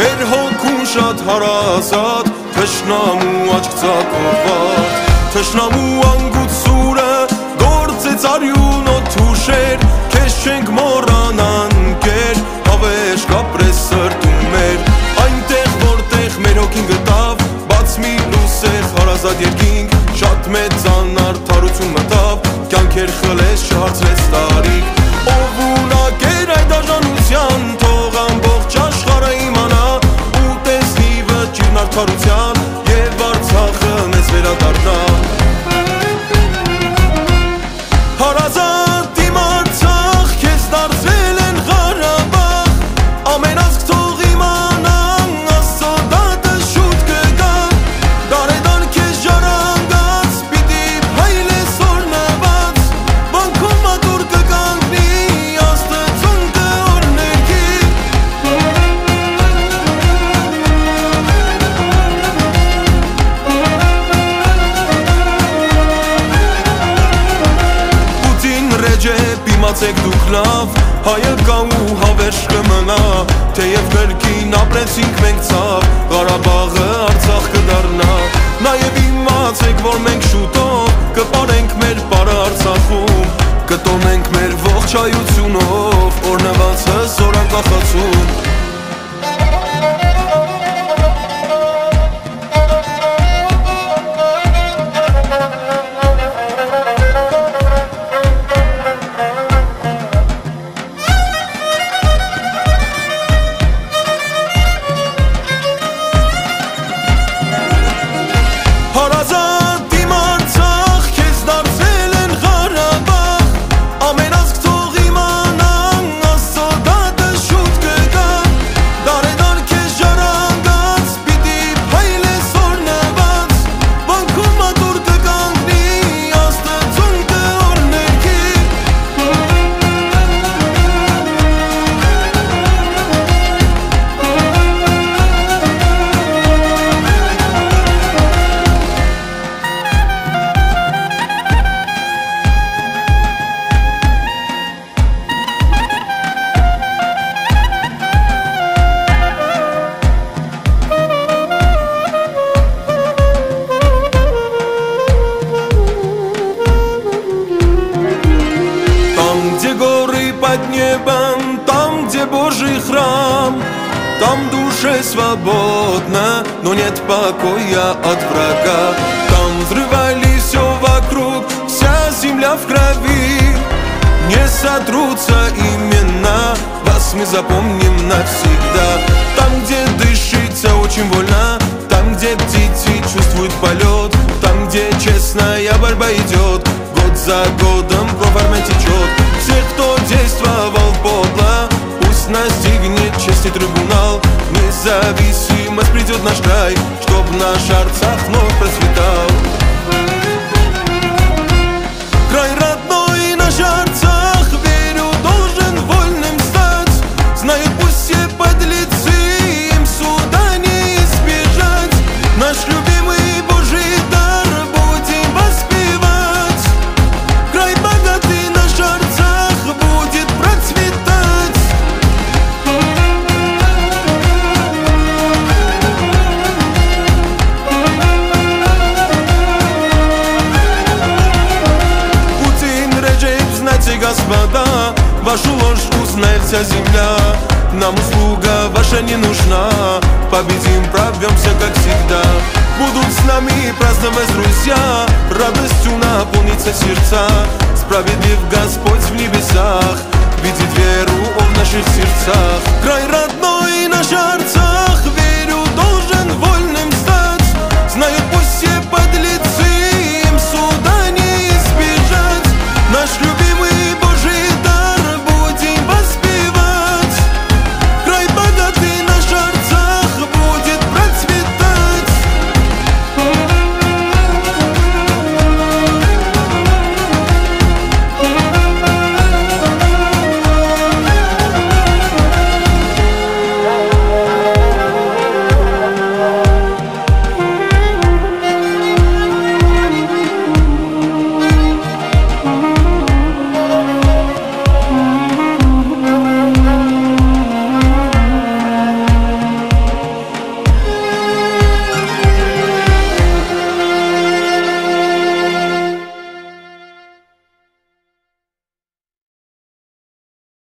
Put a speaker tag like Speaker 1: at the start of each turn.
Speaker 1: Մեր հոգուն շատ հարազատ Թշնամու աչք ծակողված Թշնամու անգուտ սուրը Գործեց արյուն օթուշեր Քեզ չենք մոռանան կեր Հավեշ կապրես սրտում մեր Այնտեղ որտեղ մեր հոգին գտավ Բաց մի լուսեղ հարազատ երկինք Շատ մեծ անարդարություն մտավ Կյանքեր խլեց չհարցրեց տարիք Ով ունակեր corupción Իմացեք դուք լավ Հայը կա ու հավերժ կմնա Թեև կրկին ապրեցինք մենք ցավ Ղարաբաղը Արցախ կդառնա Նաև իմացեք որ մենք շուտով Կպարենք մեր բարը Արցախում Կտոնենք մեր ողջայությունով Օրնվածը զորանկախացում Հարազատ под небом, там, где Божий храм. Там душе свободно, но нет покоя от врага. Там взрывали все вокруг, вся земля в крови. Не сотрутся имена, вас мы запомним навсегда. Там, где дышится очень вольно, там, где птицы чувствуют полет Там, где честная борьба идет Год за годом кровь армян течет настигнет честный трибунал. Независимость придет наш край Чтоб наш Арцах вновь процветал. Край родной вкусная вся земля. Нам услуга ваша не нужна. Победим, прорвемся, как всегда. Будут с нами праздновать друзья. Радостью наполнится сердца. Справедлив Господь в небесах. Видит веру Он в наших сердцах. Край родной наш Арцах.